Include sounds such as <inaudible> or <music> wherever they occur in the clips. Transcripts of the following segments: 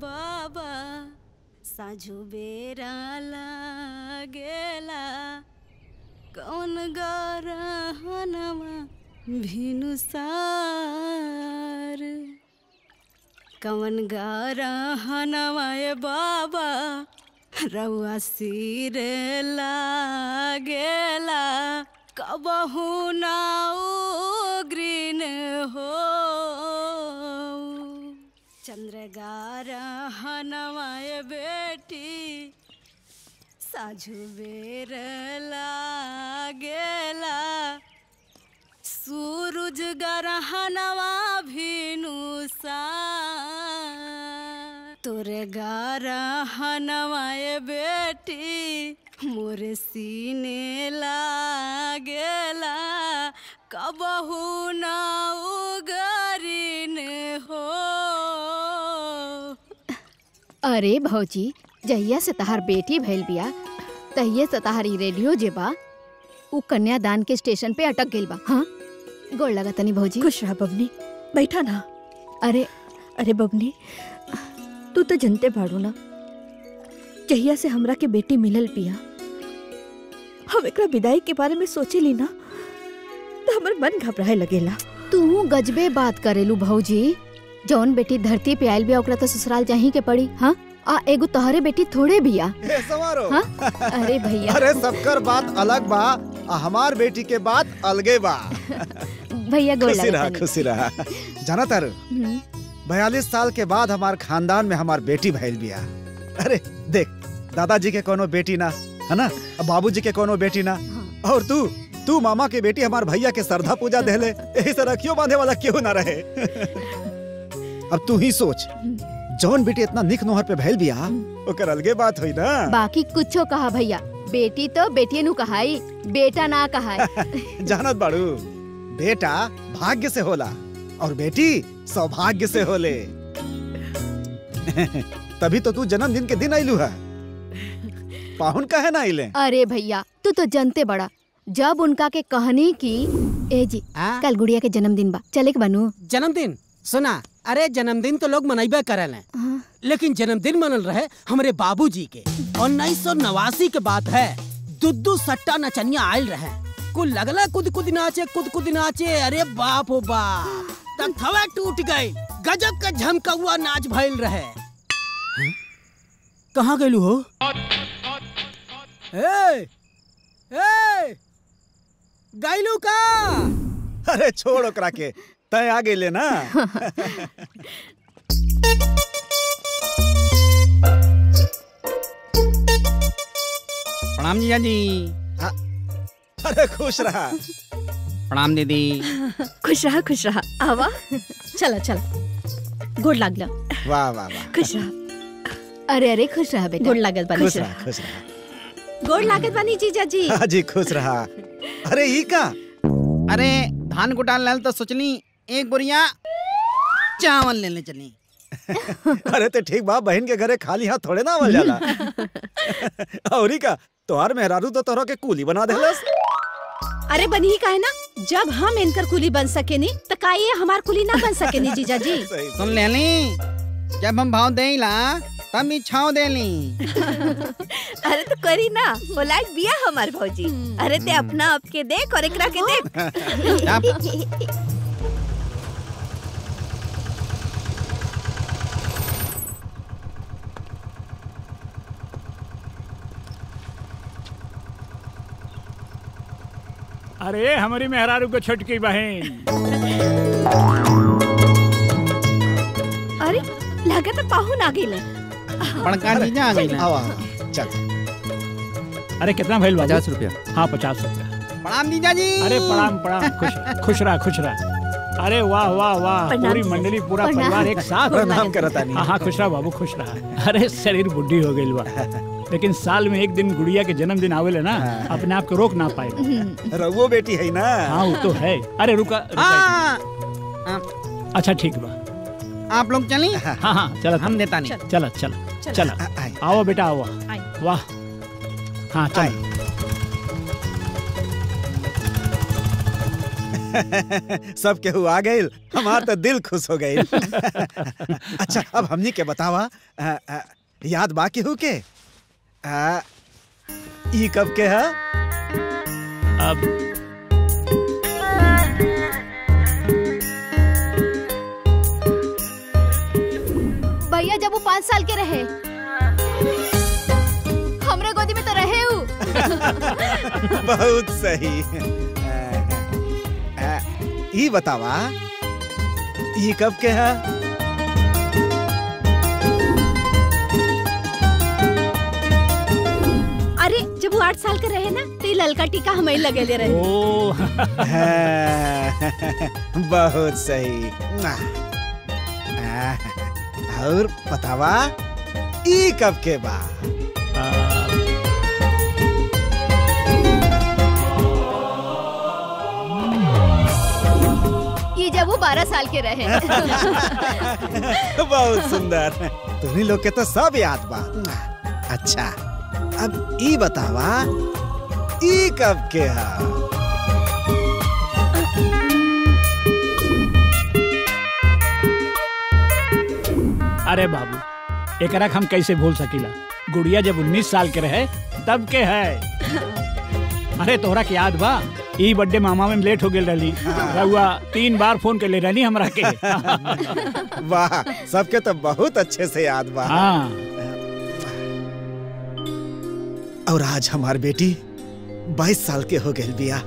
बाबा साझु बेरा लागेला। कौन गरहनमा भिनुसार कौन गरहनमा ए बाबा, रउआ सिर लागेला। कबहू ना ग्रीन हो चंद्रगारहनवाय बेटी, साझु बेर लागेला। सूरज गरहनवा भिनुसा तोरे गरहनवाय बेटी, मोर सीने लागेला। कबहू ना अरे भौजी जहिया से तहार बेटी भइल बिया तहिए से तहार रेडियो जे बा उ कन्यादान के स्टेशन पे अटक गइल बा हाँ? गोड़ लगा तनी भौजी। खुश रहा बबनी बैठा ना। अरे। अरे बबनी तू तो जनते बाड़ू ना। जहिया से हमरा के बेटी मिलल पिया हम एकरा विदाई के बारे में सोचे ली ना तो हमर मन घबराए लगेला। तू गजबे बात करेलू भौजी। जौन बेटी धरती पे आयल बिया ओकरा तो ससुराल जाही के पड़ी हाँ? आ एगो तोहरे बेटी थोड़े बिया। हाँ अरे भैया। अरे सबकर बात अलग बा आ हमार बेटी के बात अलगे बा। भैया खुशी रहा खुशी रहा। जाना तारू। हम्म, बयालीस साल के बाद हमार खानदान में हमार बेटी भैल बिया। अरे देख दादाजी के कोनो बेटी ना है ना? बाबूजी के कोनो बेटी ना। हाँ। और तू तू मामा के बेटी हमार भैया के श्रद्धा पूजा देले यही से रखियो बांधे वाला क्यों ना रहे। अब तू ही सोच। जौन बेटी इतना निक नोहर पे भैल बिया ओकर अलगे बात हुई ना? बाकी कुछो कहा भैया। बेटी तो बेटी नु कहाई बेटा ना कहा <laughs> जानत बाड़ू बेटा भाग्य से होला और बेटी सौभाग्य से होले। <laughs> तभी तो तू जन्मदिन के दिन आइलू है। पाहुन का है ना आइले अरे भैया तू तो जनते बड़ा। जब उनका के कहनी की ए जी आ? कल गुड़िया के जन्मदिन बा चले के बनू। जन्मदिन? सुना अरे जन्मदिन तो लोग मनैबे करल। हैं। हाँ। लेकिन जन्मदिन मनल रहे हमारे बाबूजी के। उन्नीस सौ नवासी के बात है दुद्दू सट्टा नचनिया आयल रहे। कुल लगला कुद कुद नाचे कुद कुद नाचे अरे बाप हो बाप। तब थवा टूट गई गजब का झमकौआ नाच भइल रहे। हैं? कहाँ गइलू हो? ए ए गइलू का? अरे छोड़ ओकरा के। तय आ गेले ना? प्रणाम जीजा जी। अरे खुश रहा। प्रणाम दीदी। खुश रहा खुश रहा। आवा। चला चला। गोड़ लागला वाह वाह वाह। खुश रहा। अरे अरे खुश रहा बेटा। गोड़ लागल बानी खुश रहा खुश रहा। गोड़ लागल बानी जीजा जी हाँ जी खुश रहा। अरे ई का? अरे धान कुटाल लाल तो सोचली एक बोरिया चावल लेने चली। <laughs> अरे ते ठीक बा बहन के घरे खाली हाथ थोड़े ना आवल जाला। <laughs> और का तोहार मेहरारू तो तोहरा के कूली बना देलस अरे बनी का है ना जब हम इनकर कुली बन सकेनी तो का ये हमार कुली ना बन सकेनी <laughs> जीजा जी सुन ले ली जब हम भाव दे ला तब इच्छाओ दे ली अरे तो करी ना वो लायक बिया हमार भौजी अरे ते अपना आपके देख और एकरा के देख। अरे हमारी मेहरारू को छोटकी बहन। अरे लगा तो पाहुन आ गई आ गई ना। आवा चल। अरे कितना बाबू? पचास रुपया। हाँ पचास रुपया। प्रणाम जीजा जी अरे प्रणाम प्रणाम खुश खुश रहा खुश रहा। अरे वाह वाह वाह पूरी मंडली पूरा परिवार एक साथ। प्रणाम करता नहीं हाँ हाँ खुश रहा बाबू खुश रहा। अरे शरीर बुढ़ी हो गई बा लेकिन साल में एक दिन गुड़िया के जन्मदिन आवेले ना अपने आप को रोक ना पाए। <laughs> रघुओ बेटी है ना? हाँ वो तो है। अरे रुका, रुका। हाँ अच्छा ठीक बा। आप लोग चली? हाँ हाँ। चलो हम देता नहीं। चलो चलो चलो। आओ बेटा आओ। वाह। हाँ चलो। <laughs> सब केहू आ गए हमार तो दिल खुश हो गइल। <laughs> अच्छा अब हमनी के बतावा। आ, आ, याद बाकी केहू के? आ, ई कब के है? अब। भैया जब वो पाँच साल के रहे। हमरे गोदी में तो रहे हूँ <laughs> बहुत सही। आ, आ, ई बतावा ई कब के है? आठ साल के रहे ना तो ललका टीका हमें लगे ले रहे। ओ। <laughs> बहुत सही। और बतावा ई कब के बा ये जब वो बारह साल के रहे। <laughs> बहुत सुंदर। तुम्ही लोग के तो सब याद बा। अच्छा। अब ई बतावा ई कब के है? अरे बाबू एकरा के हम कैसे भूल सकीला? गुड़िया जब 19 साल के रहे तब के है। अरे तोहरा के याद बा ई बर्थडे मामा में लेट हो गेल रहली। रहुआ तीन बार फ़ोन कर ले रही हमरा के। <laughs> वाह सबके तो बहुत अच्छे से याद बा। हाँ। और आज हमार बेटी 22 साल के हो गए बिया।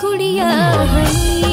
गुड़िया है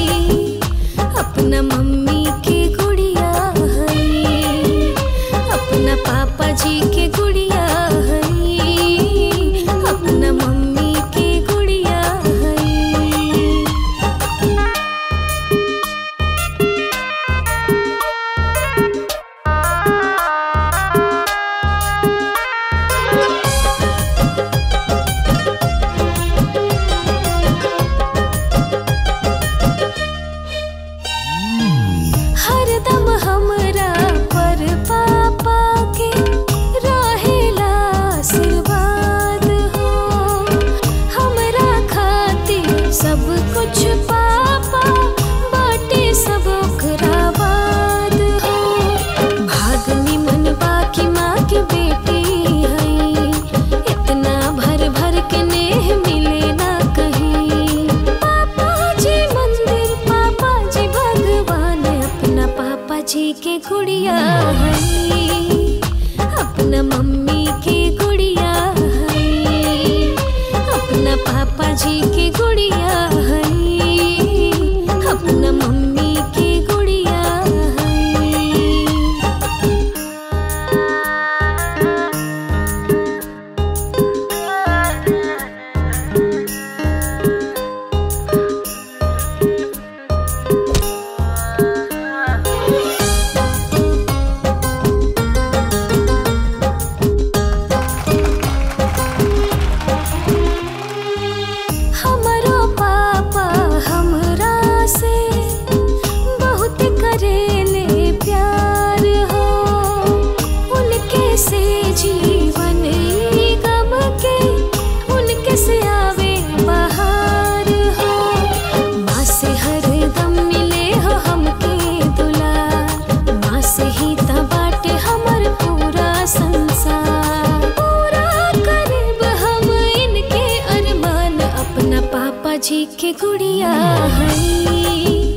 पापा जी के गुड़िया है।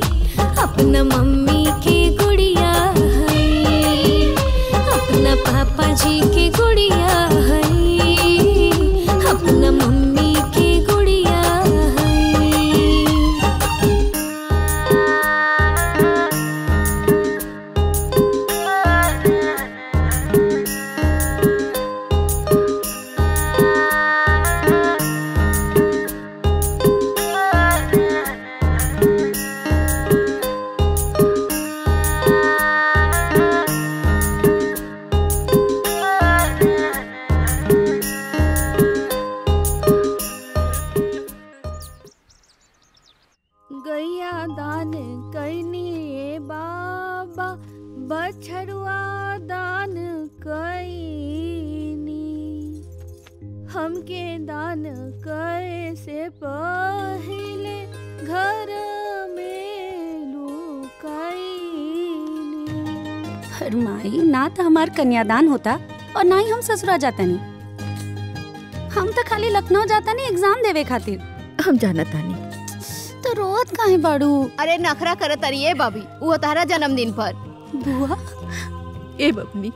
अपना मम्मी के गुड़िया है। अपना पापा जी के गुड़िया कन्यादान होता और ना ही हम ससुरा जाता नहीं हम तो खाली लखनऊ जाता नहीं एग्ज़ाम देवे खातिर। हम जाना तानी तो रोत काहे बाड़ू? अरे नखरा करत अरिए बाबी वो तारा जन्मदिन पर। बुआ? ए बबनी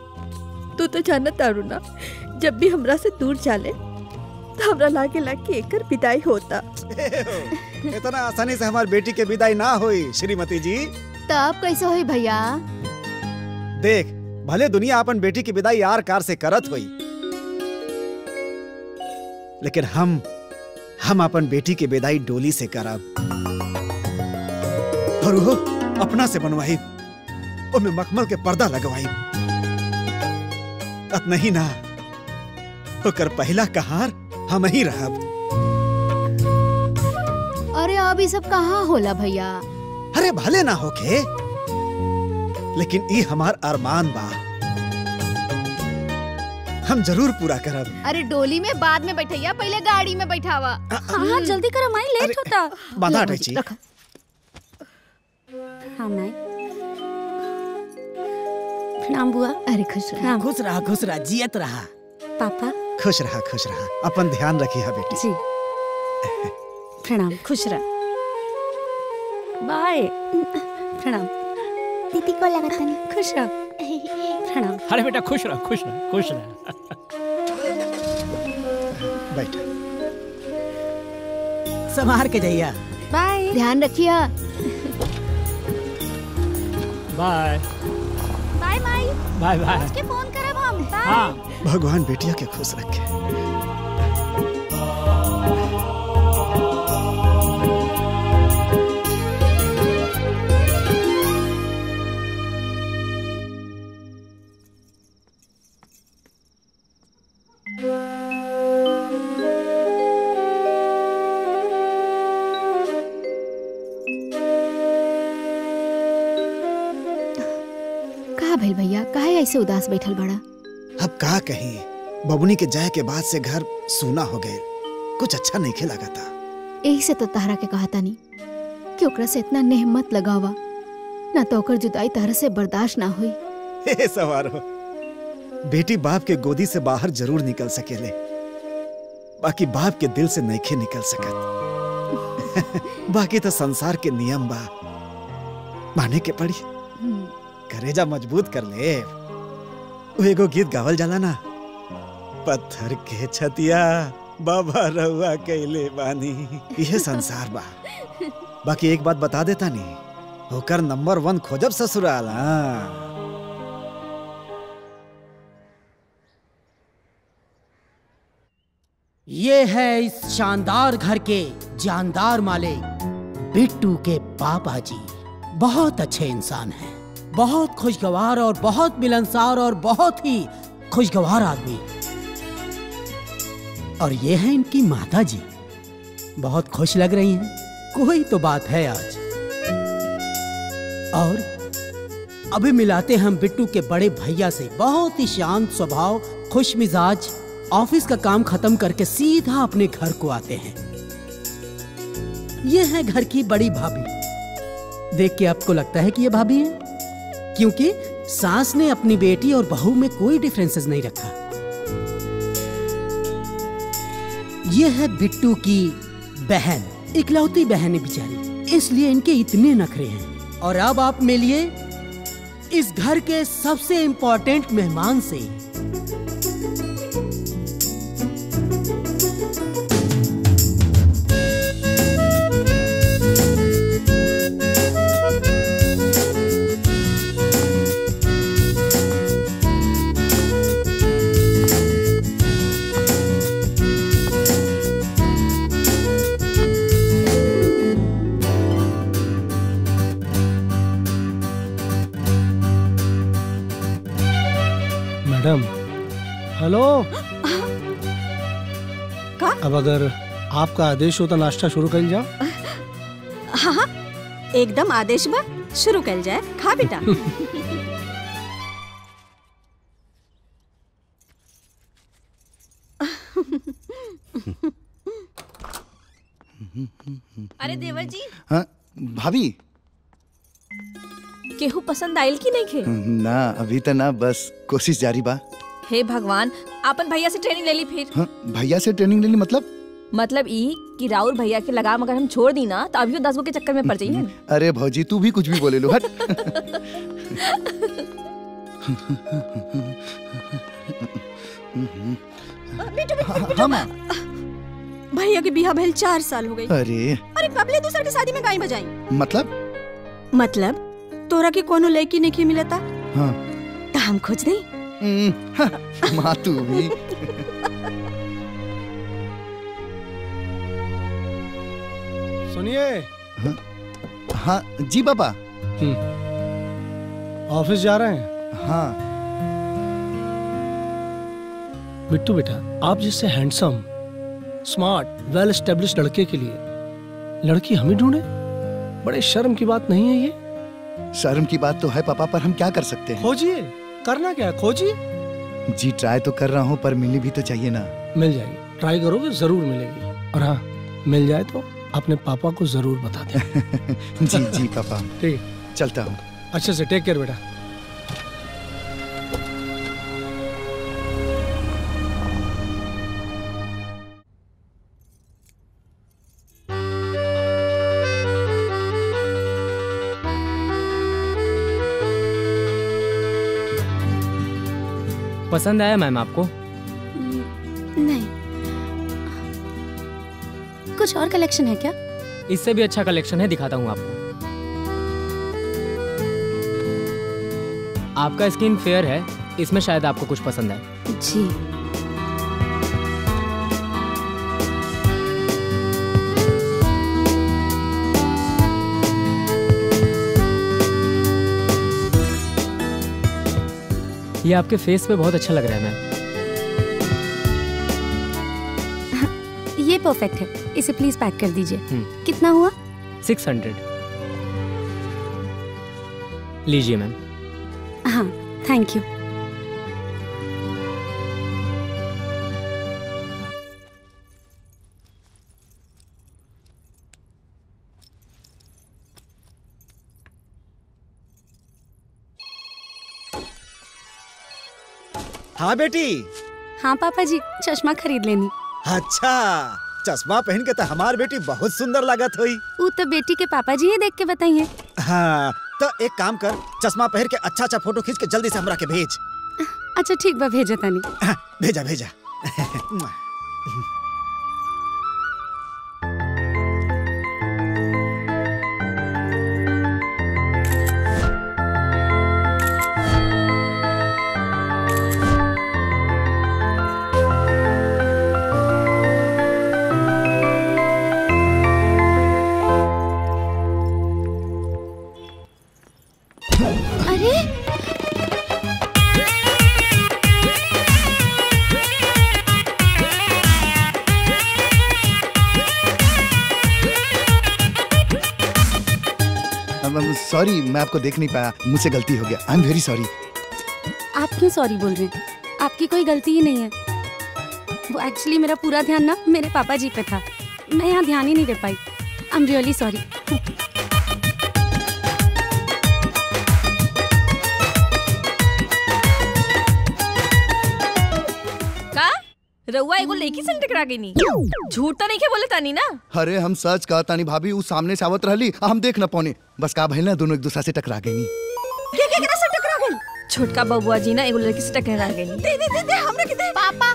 तू तो जाना तारू ना जब भी हमरा से दूर चाले तो हमरा लागे लागे एकर विदाई होता। <laughs> इतना आसानी से हमारी बेटी के विदाई ना हुई श्रीमती जी। तब कैसे होई भैया? देख भले दुनिया अपन बेटी की विदाई यार कार से करत हुई लेकिन हम हम अपन बेटी की विदाई डोली से करब। और वो अपना से बनवाई ओमे मखमल के पर्दा लगवाई। अत नहीं ना ओकर पहला कहार हम ही रहब। अरे अब ये सब कहाँ होला भैया? अरे भले ना होके लेकिन ई हमार अरमान बा। हम ज़रूर पूरा करब। अरे डोली में बाद में बैठैया पहले गाड़ी में बैठावा। हाँ हाँ जल्दी करो माई लेट होता। बाधा हटाई छी। हाँ माई। प्रणाम बुआ। अरे खुश रह। खुश रहा खुश रहा जियत रहा। पापा। खुश रहा खुश रहा। अपन ध्यान रखिए बेटी। जी। प्रणाम खुश रहा। बाय। प्रणाम। दीदी को लगा था खुश रह। प्रणाम। अरे बेटा खुश रह खुश रह खुश रह। बैठ। संभार के जइया। बाय ध्यान रखिया। बाय बाय माई बाय बाय के फ़ोन करब हम। बाय हाँ। भगवान बेटिया के खुश रखे। ऐसे उदास बैठल बड़ा। अब का कहीं बबुनी के जाए के बाद से घर सूना हो गए। कुछ अच्छा नहीं खेला था यही से तो तारा के कहा तानी कि ओकरा से इतना नेह मत लगावा। ना तो ओकर जुदाई तारा से बर्दाश्त ना हुई। <laughs> हे सवार हो बेटी बाप के गोदी से बाहर ज़रूर निकल सकेले। बाकी बाप के दिल से नईखे निकल सकत। <laughs> बाकी तो संसार के नियम बा। माने के पड़ी। करेजा मज़बूत कर ले। एगो गीत गावल जाला ना। पत्थर के छतिया बाबा रहुआ कैले बानी। यह संसार बा। बाकी एक बात बता देता नहीं होकर नंबर वन खोजब ससुराल हाँ। ये है इस शानदार घर के जानदार मालिक, बिट्टू के पापा जी। बहुत अच्छे इंसान हैं। बहुत खुशगवार और बहुत मिलनसार और बहुत ही खुशगवार आदमी। और ये है इनकी माता जी बहुत खुश लग रही हैं। कोई तो बात है आज। और अभी मिलाते हैं हम बिट्टू के बड़े भैया से बहुत ही शांत स्वभाव, खुश मिजाज, ऑफ़िस का काम खत्म करके सीधा अपने घर को आते हैं। ये है घर की बड़ी भाभी। देख के आपको लगता है कि ये भाभी है? क्योंकि सास ने अपनी बेटी और बहू में कोई डिफरेंसेस नहीं रखा। यह है बिट्टू की बहन, इकलौती बहन है बेचारी। इसलिए इनके इतने नखरे हैं। और अब आप मिलिए, इस घर के सबसे इंपॉर्टेंट मेहमान से हेलो। का? अब अगर आपका आदेश हो तो नाश्ता शुरू कर जाओ हाँ हाँ। एकदम आदेश बा शुरू कर जाए। खा बेटा। <laughs> अरे देवर जी। हाँ भाभी। केहू पसंद आयल की नहीं खे ना अभी तो ना बस कोशिश जारी बा। हे भगवान आपन भैया से ट्रेनिंग ले ली फिर। हाँ भैया से ट्रेनिंग लेनी मतलब? मतलब ई कि राउर भैया के लगाम अगर हम छोड़ दी ना तो अभी दस गो के चक्कर में पड़ जाइए। अरे भौजी तू भी कुछ भी बोले लो हट। हाँ भैया के बिहा भइल चार साल हो गई। अरे। अरे कबले दूसर के शादी में गाय बजाई। मतलब? मतलब? तोरा के कोनो लड़की नहीं मिलता? हाँ। तो हम खोज दई हम्म, हाँ, माँ तू भी। सुनिए। हाँ जी पापा ऑफ़िस जा रहे हैं? हाँ। बिट्टू बेटा आप जिससे हैंडसम स्मार्ट वेल स्टेब्लिश लड़के के लिए लड़की हम ही ढूंढे? बड़े शर्म की बात नहीं है ये? शर्म की बात तो है पापा पर हम क्या कर सकते हैं? खोजिए। करना क्या है? खोजिए जी ट्राई तो कर रहा हूँ पर मिलनी भी तो चाहिए ना। मिल जाएगी। ट्राई करोगे ज़रूर मिलेगी। और हाँ मिल जाए तो अपने पापा को ज़रूर बता दे <laughs> जी जी पापा। ठीक। चलता हूँ। अच्छे से टेक केयर बेटा। पसंद आया मैम आपको? नहीं। कुछ और कलेक्शन है क्या? इससे भी अच्छा कलेक्शन है दिखाता हूँ आपको। आपका स्किन फेयर है इसमें शायद आपको कुछ पसंद है। जी। ये आपके फेस पे बहुत अच्छा लग रहा है मैम ये परफेक्ट है। इसे प्लीज़ पैक कर दीजिए। हम्म। कितना हुआ? सिक्स हंड्रेड लीजिए मैम हाँ थैंक यू हाँ बेटी? हाँ पापा जी चश्मा खरीद लेनी। अच्छा चश्मा पहन के तो हमार बेटी बहुत सुंदर लागत हुई। वो तो बेटी के पापा जी ही देख के बताइए हाँ। तो एक काम कर चश्मा पहन के अच्छा अच्छा फ़ोटो खींच के जल्दी से हमरा के भेज। अच्छा ठीक बा भेजा तनी। हाँ, भेजा भेजा। <laughs> सॉरी मैं आपको देख नहीं पाया। मुझसे गलती हो गया। आई एम वेरी सॉरी आप क्यों सॉरी बोल रहे हैं? आपकी कोई गलती ही नहीं है। वो एक्चुअली मेरा पूरा ध्यान ना मेरे पापा जी पे था। मैं यहाँ ध्यान ही नहीं दे पाई। आई एम रियली सॉरी रउआ एगो लड़की से टकरा गई नी झूठ तो नहीं के बोले तानी ना? अरे हम सच कहा तानी भाभी उ सामने से आवत रहली हम देख न पौने। बस का भइल ना दोनों एक दूसरा से टकरा गई नी के के केकरा से टकरा गई छोटका बबुआ जी ना एगो लड़की से टकरा गई दे दे दे दे हमरा के दे पापा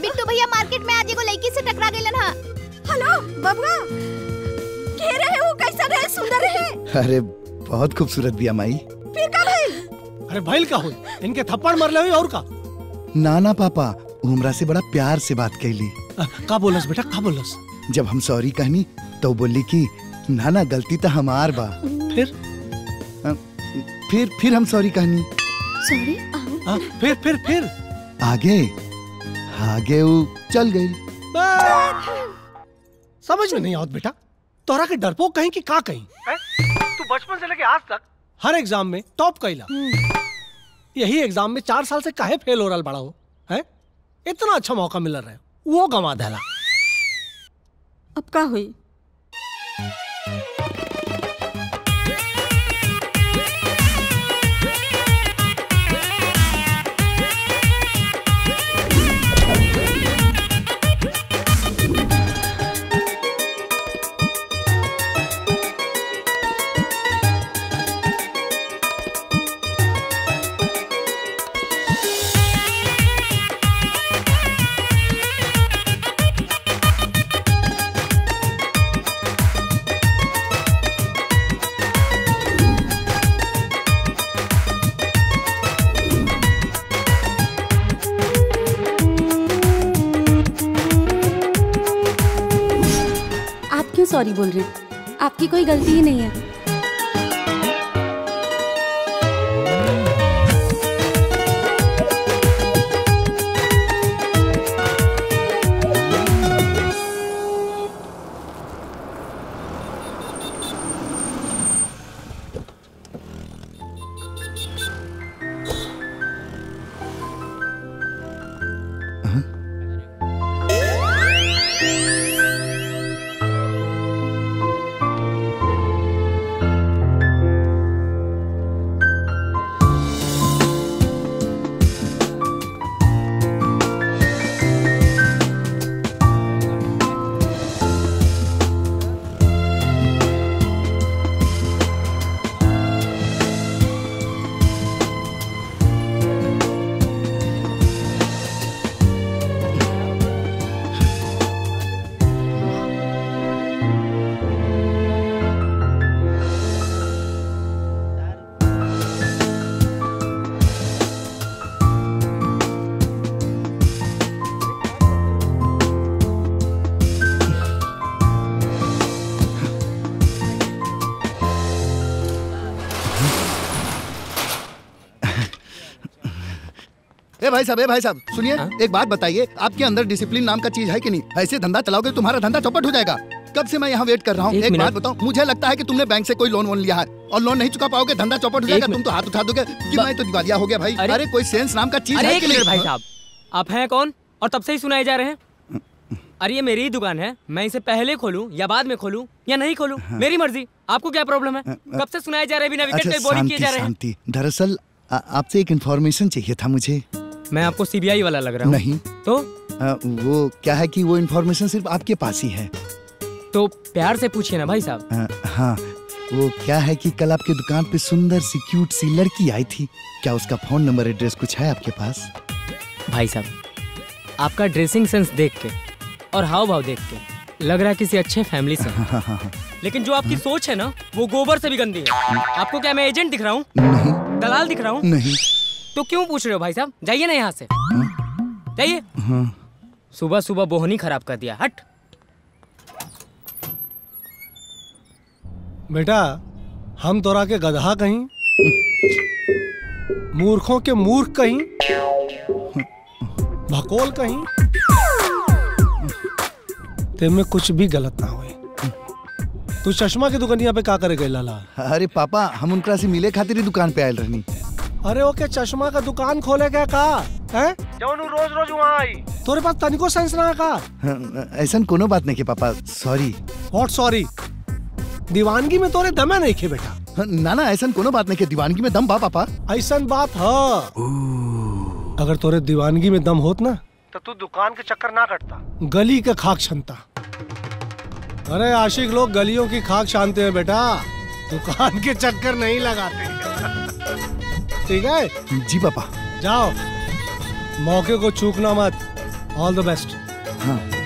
बिट्टू भैया मार्केट में आज एगो लड़की से टकरा गइलन हा। हेलो बबुआ। के रहे वो कैसा रहे सुंदर रहे? अरे बहुत खूबसूरत बिया माई। फिर का भाई अरे भइल का हुई? इनके थप्पड़ मार ले हुई और का? ना ना पापा उ हमरा से बड़ा प्यार से बात कैली का बोलस बेटा? का बोलस? जब हम सॉरी कहनी तो बोली कि ना ना गलती तो हमार बा। फिर? फिर फिर हम सॉरी कहनी। सॉरी फिर फिर फिर। आगे आगे वो चल गई। समझ में नहीं आवत बेटा। तोरा के डरपोक कहीं कि का कहीं? तू बचपन से लेके आज तक। हर एग्ज़ाम में टॉप कैला यही एग्ज़ाम में चार साल से काहे फेल हो रहा बड़ा हो? है? इतना अच्छा मौका मिल रहा है वो गवा दहला अब का हुई? बोल रही आपकी कोई गलती ही नहीं है। ए भाई साहब ए भाई साहब सुनिए एक बात बताइए आपके अंदर डिसिप्लिन नाम का चीज़ है कि नहीं? ऐसे धंधा चलाओगे तुम्हारा धंधा चौपट हो जाएगा। कब से मैं यहाँ वेट कर रहा हूँ? एक एक, बात बताओ मुझे लगता है कि तुमने बैंक से कोई लोन वोन लिया है और लोन नहीं चुका पाओगे धंधा चौपट हो जाएगा तुम तो हाथ उठा दोगे कि मैं तो दिवालिया हो गया भाई। अरे- अरे कोई सेंस नाम का चीज़ है कि नहीं? भाई साहब आप हैं कौन? और तब से ही सुनाए जा रहे हैं। अरे ये मेरी ही दुकान है मैं इसे पहले खोलूं या बाद में खोलूं या नहीं खोलूं? मेरी मर्ज़ी आपको क्या प्रॉब्लम है? कब से सुनाए जा रहे हैं बिना विकेट अच्छा पे? बोलिंग किए जा रहे हैं। दरअसल आपसे एक इन्फॉर्मेशन चाहिए था मुझे। मैं आपको सीबीआई वाला लग रहा हूँ। नहीं। तो? आ, वो क्या है कि वो इन्फॉर्मेशन सिर्फ़ आपके पास ही है। तो प्यार से पूछिए ना भाई साहब। हाँ वो क्या है कि कल आपकी दुकान पे सुंदर सी क्यूट सी लड़की आई थी। क्या उसका फ़ोन नंबर एड्रेस कुछ है आपके पास? भाई साहब आपका ड्रेसिंग सेंस देख के और हाव भाव देख के लग रहा है किसी अच्छे फैमिली से। हैं। हाँ हाँ हाँ। लेकिन जो आपकी सोच है ना वो गोबर से भी गंदी है। आपको क्या मैं एजेंट दिख रहा हूँ? दलाल दिख रहा हूँ? नहीं। तो क्यों पूछ रहे हो भाई साहब? जाइए ना यहाँ से। जाइए। सुबह सुबह बोहनी खराब कर दिया हट। बेटा हम तोरा के गधा कहीं मूर्खों के मूर्ख कहीं भकोल कहीं तेमें कुछ भी गलत ना हुए। तू चश्मा की दुकानिया पे का करे गए लाला? अरे पापा हम उनका से मिले खातिर ही दुकान पे आयल रहनी। अरे ओके चश्मा का दुकान खोले क्या का? हैं? जौन रोज रोज वहाँ आई। तोरे पास तनिको सेंस ना का? हाँ, ऐसन कोनो बात नहीं के पापा सॉरी व्हाट सॉरी दीवानगी में तोरे दमे नहीं खे बेटा? ना ना ऐसन कोनो बात नहीं के दीवानगी में दम बा पापा। ऐसन बात है। अगर तोरे दीवानगी में दम होत ना तो तू दुकान के चक्कर ना कटता। गली के खाक छनता। अरे आशिक लोग गलियों की खाक छानते हैं बेटा। दुकान के चक्कर नहीं लगाते। ठीक है? जी पापा। जाओ। मौके को चूकना मत। ऑल द बेस्ट हाँ।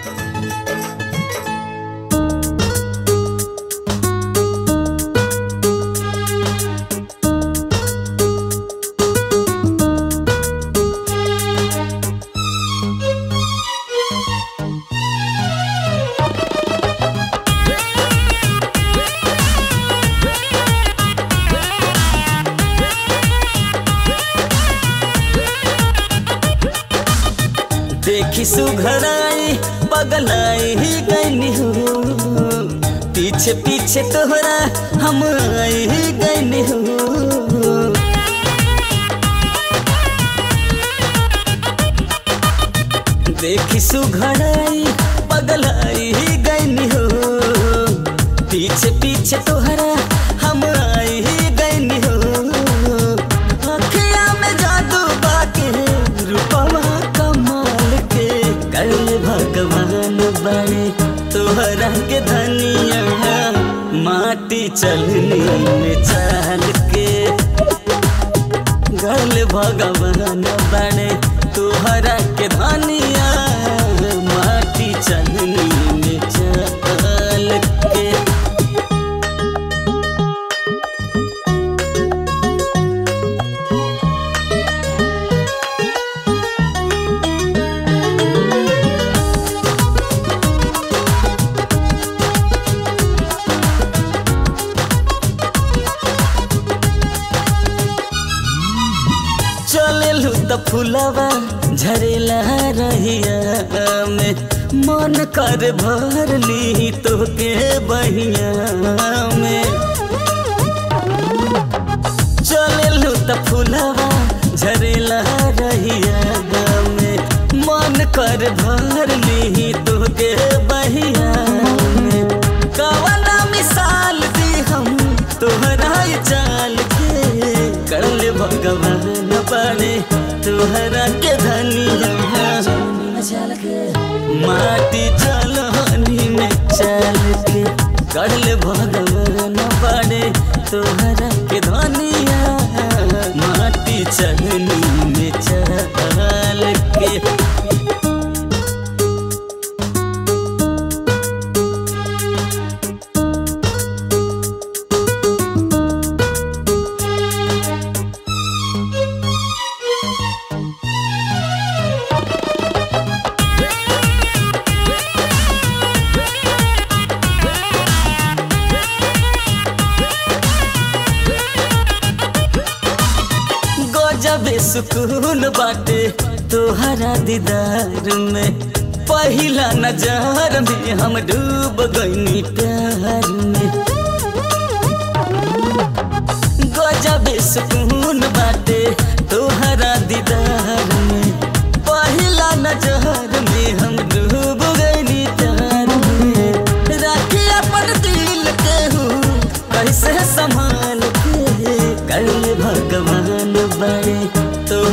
देखी सुघराई पगलाई ही गईनी हो पीछे पीछे तोहरा, हम आई ही गईनी हो देखी सुघराई पगलाई ही गईनी हो पीछे पीछे तोहरा भगवान बने, तोहरा के धनिया माटी चलनी में चल के। गल भगवान बने, तोहरा के धनिया माटी चलनी में चाल फुलवा झरेला रहिया में। मन कर भर ली तोके बहिया में। चलेलू त फुलवा झरेला रहिया में। मन कर भर ली तोके बहिया में। कवना मिसाल चाल के। कर भगवान बने तोहरा के धनिया। माटी चलनी में चल के कर भगवान बने तोहरा के धनिया। माटी चलनी में चल के सुकून बाटे तोहरा दीदार में। पहला नज़र में हम डूब गईनी प्यार में। गजब सुकून बाटे तोहरा दीदार में। पहला नज़र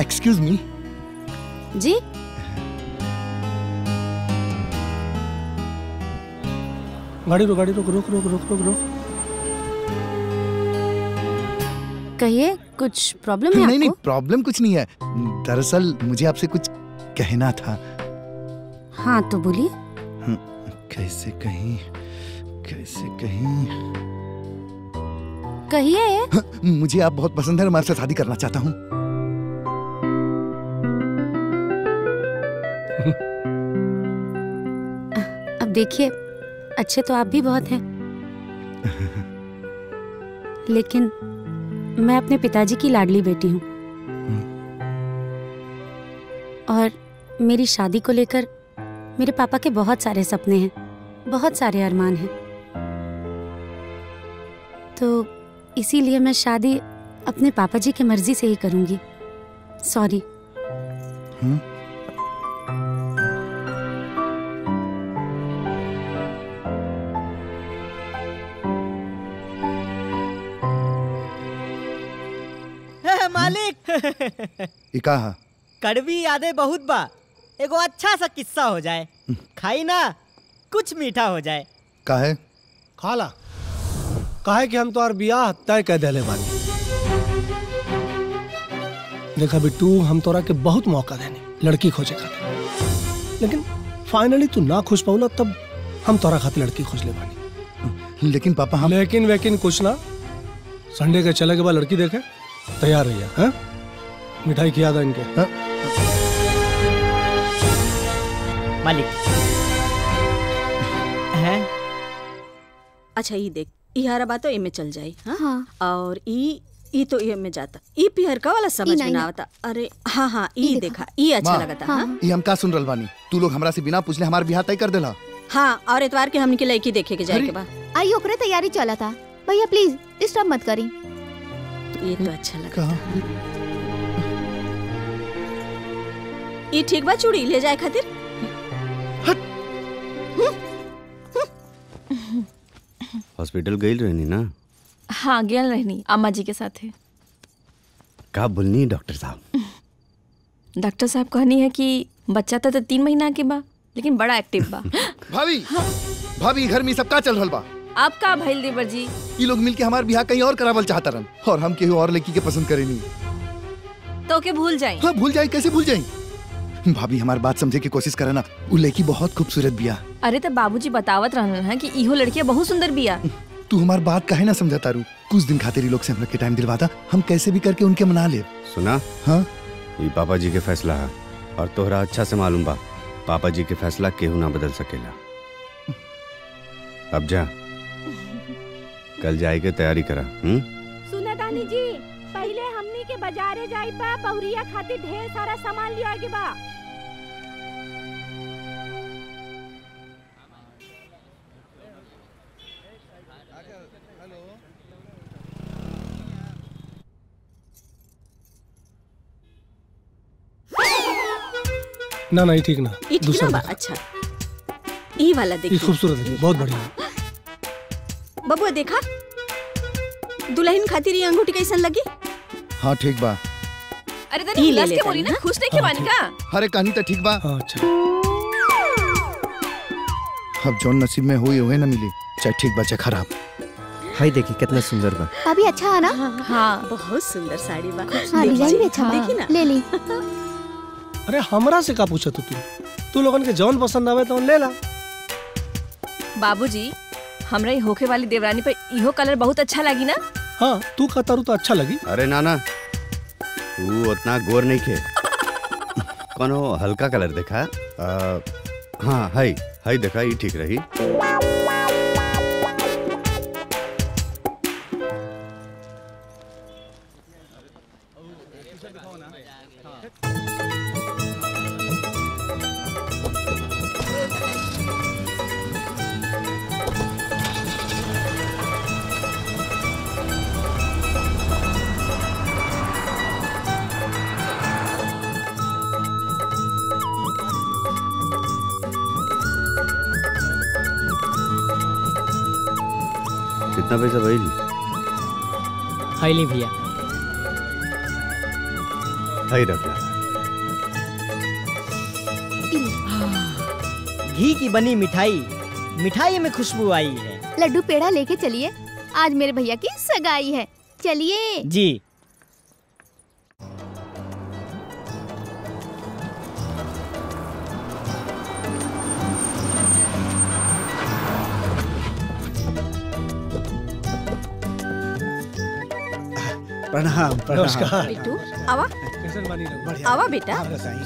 एक्सक्यूज मी जी? गाड़ी रुक गाड़ी रुक रुक रुक रुक रुक रुक। कहिए कुछ प्रॉब्लम है नहीं नहीं प्रॉब्लम कुछ नहीं है। दरअसल मुझे आपसे कुछ कहना था। हाँ तो बोलिए। हम्म, कैसे कहीं कैसे कहीं? कहिए। <laughs> मुझे आप बहुत पसंद है मैं आपसे शादी करना चाहता हूँ। अब देखिए अच्छे तो आप भी बहुत हैं। लेकिन मैं अपने पिताजी की लाडली बेटी हूँ। और मेरी शादी को लेकर मेरे पापा के बहुत सारे सपने हैं, बहुत सारे अरमान हैं। तो इसीलिए मैं शादी अपने पापा जी की मर्ज़ी से ही करूँगी। सॉरी। ये कहा कड़वी यादें बहुत बा। एगो अच्छा सा किस्सा हो जाए। खाई ना कुछ मीठा हो जाए। काहे? खाला काहे कि हम तो बियाह तय कह देले बानी। देखा बिट्टू हम तोरा के बहुत मौका देने लड़की खोजे खातिर। लेकिन फाइनली तू ना खुश पौला तब हम तोरा खातिर लड़की खोज ले बानी लेकिन पापा हम लेकिन वेकिन कुछ ना संडे के चले के बाद लड़की देखे तैयार रहिए हैं? मिठाई खिया दो इनके। हाँ? मालिक। है? अच्छा ई देख ई हरा बात तो एमे चल जाई हाँ? हाँ। और ई ई तो ई में जाता। ई पिहरका वाला समझ में ना। आवता अरे हाँ हाँ ई देखा। ई अच्छा लगता हाँ। ये हम का सुन रहल बानी? तू लोग हमरा से बिना पूछले हमार बियाह तय कर देला हाँ और इतवार के हमनी के लड़की देखे के जाए के बा। आई ओकरे तैयारी चला था भैया प्लीज़ डिस्टर्ब मत करी। ये तो अच्छा लगा ई ठीक बा चूड़ी ले जाए खातिर? हॉस्पिटल गई रहनी ना? हाँ गेल रहनी। अम्मा जी के साथे का बोलनी डॉक्टर साहब? डॉक्टर साहब कहनी है कि बच्चा तो, तो तीन महीना के बा लेकिन बड़ा एक्टिव बा। <laughs> भाभी भाभी घर में सब का चल रहा बा? आप का भइल देवर जी? ये लोग मिलके हमार बियाह कहीं और करावल चाहता रन और हम केहू और लड़की के पसंद करेनी। तो के भूल जाए। हाँ भूल जाए कैसे भूल जाए? भाभी हमारी बात समझे की कोशिश करे ना। वो लड़की बहुत खूबसूरत बिया। अरे तो बाबूजी बतावत रहन है कि इहो लड़किया बहुत सुंदर बिया। तू हमार बात काहे ना समझा तारू? कुछ दिन खातिर लोग से हम लोग के टाइम दिलवाता। हम कैसे भी करके उनके मना ले। सुना? हाँ। ये पापा जी के फैसला है। और तोहरा अच्छा से मालूम बा पापा जी के फैसला केहू ना बदल सकेला। अब जा। कल जाए के तैयारी करा हम्म? के बाजारे जाई बा बहुरिया खातिर ढेर सारा सामान लिया के बा। ना ठीक ना ई ठीक ना दूसरा बा अच्छा। ई वाला ये देखिए। खूबसूरत है बहुत बढ़िया। बबुआ देखा? दुल्हन खातिर ये अंगूठी कैसन लगी? हाँ ठीक बा। अरे ई तनी ले के बोली ना हाँ? खुश नहीं खिवानी का अरे कहानी तो ठीक बा। अच्छा। अब जौन नसीब में हुई हुए ना मिली। चाहे ठीक बा चाहे खराब। हाय देखी कितना सुंदर बा। अभी अच्छा है ना? हाँ बहुत सुंदर साड़ी बा। हाँ डिज़ाइन भी अच्छा बा। देखी ना? ले ली। अरे हमरा से का पूछा तू? तू तू लोगन के जौन पसंद आवे तो ले ला। बाबूजी हमरा होखे वाली देवरानी पर इहो कलर बहुत अच्छा लगी ना? हाँ तू का तारू तो अच्छा लगी। अरे नाना तू उतना गोर नहीं खे। कोनो हल्का कलर देखा? आ, हाँ हाई हाई देखा ये ठीक रही। कितना पैसा भइल हाई ली भैया। हाई रख घी की बनी मिठाई। मिठाई में खुशबू आई है। लड्डू पेड़ा लेके चलिए। आज मेरे भैया की सगाई है। चलिए। जी। प्रणाम प्रणाम। नमस्कार। बिट्टू आवा। बानी? आवा बेटा। आप बताइए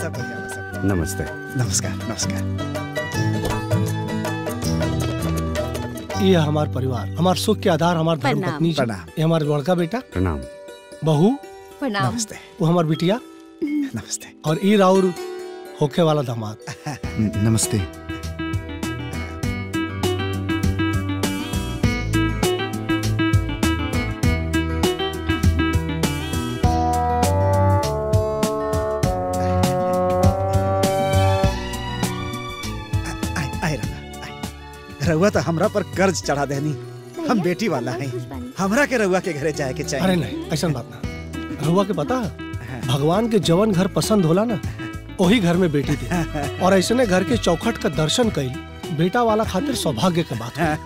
सब बढ़िया बा, सब नमस्ते। नमस्कार नमस्कार। ये हमार परिवार हमार सुख के आधार हमार धर्म। पत्नी प्रणाम। ये हमार बड़का बेटा। प्रणाम। बहू। प्रणाम। नमस्ते। वो हमार बिटिया। नमस्ते। और ई राउर होखे वाला दामाद। नमस्ते। हमरा पर कर्ज चढ़ा देनी हम बेटी वाला हैं। हमरा के रहुआ के घरे जाए के चाहिए अरे नहीं ऐसा बात ना। रहुआ के पता है? भगवान के जवन घर पसंद होला ना वही घर में बेटी दे। और ऐसने घर के चौखट का दर्शन कई बेटा वाला खातिर सौभाग्य के बात है।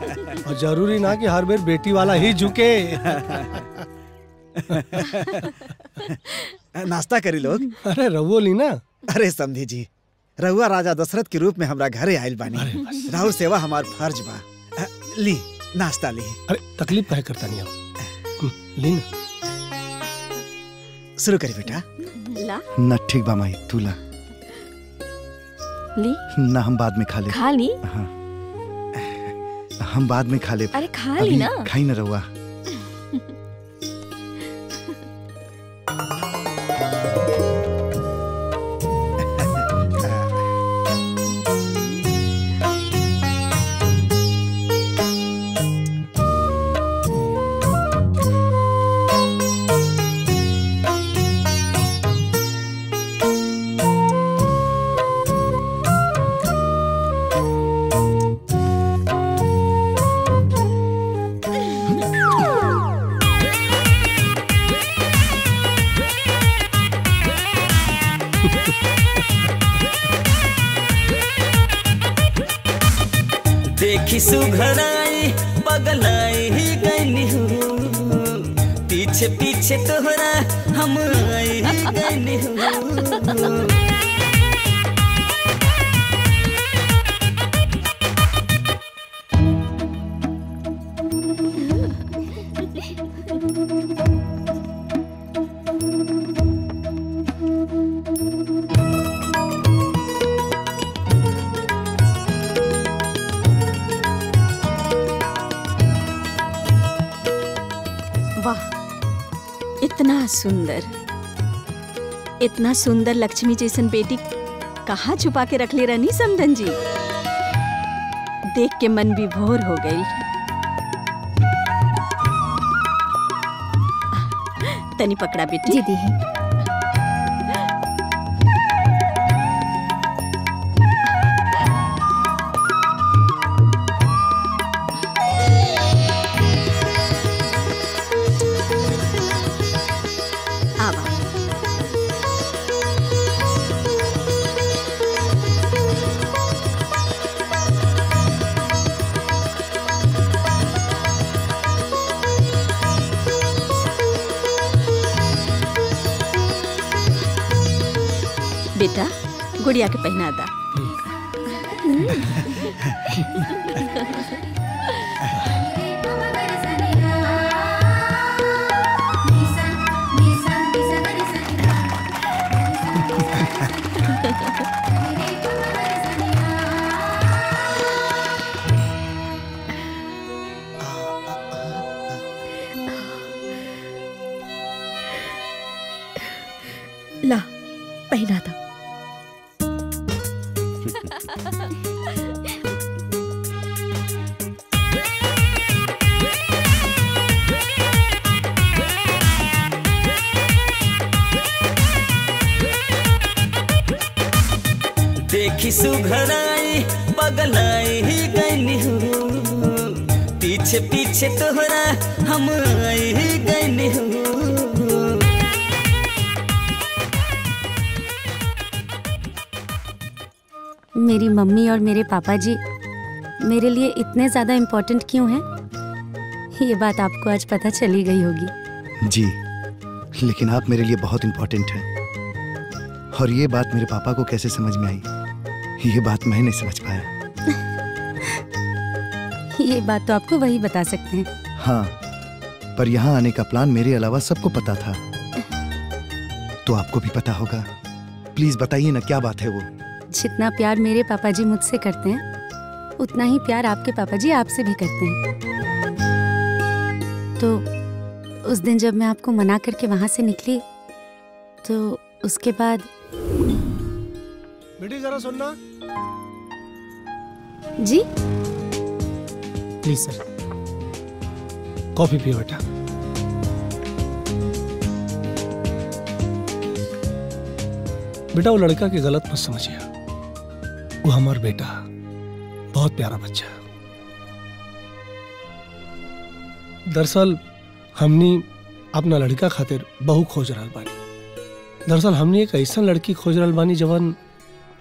और ज़रूरी ना कि हर बेर बेटी वाला ही झुके। <laughs> नाश्ता करी लोग। अरे रहुओ ली ना। अरे समधी जी। रहुआ राजा दशरथ के रूप में हमारा घरे आयल बानी। राहुल सेवा हमार फ़र्ज़ बा। ली नाश्ता ली। अरे तकलीफ़ काहे करता नहीं आप? ली ना। शुरू करी बेटा। ला। ना ठीक बा माई तू ला। ली? ना हम बाद में खा ले। खा ली? हाँ। हम बाद में खा ले। अरे खा ली ना। खाई ना रहुआ। इतना सुंदर लक्ष्मी जैसन बेटी कहाँ छुपा के रख ले रहनी समधन जी? देख के मन भी भोर हो गई। तनी पकड़ा बेटी। जी गुड़िया के पहना दा <laughs> पापा जी मेरे लिए इतने ज़्यादा इम्पोर्टेंट क्यों हैं? ये बात आपको आज पता चली गई होगी। जी लेकिन आप मेरे लिए बहुत इम्पोर्टेंट हैं। और ये बात मेरे पापा को कैसे समझ में आई? ये बात मैं नहीं समझ पाया। <laughs> ये बात तो आपको वही बता सकते हैं। हाँ पर यहाँ आने का प्लान मेरे अलावा सबको पता था। <laughs> तो आपको भी पता होगा। प्लीज़ बताइए ना क्या बात है वो? जितना प्यार मेरे पापा जी मुझसे करते हैं उतना ही प्यार आपके पापा जी आपसे भी करते हैं। तो उस दिन जब मैं आपको मना करके वहाँ से निकली तो उसके बाद बेटी जरा सुनना। जी? Please sir. कॉफ़ी पियो बेटा। बेटा वो लड़का के गलत मत समझिए। वो हमारा बेटा, बहुत प्यारा बच्चा। दरअसल, हमनी अपना लड़का खातिर बहु खोज रहल बानी। दरअसल, हमनी एक ऐसा लड़की खोज रहल बानी जवन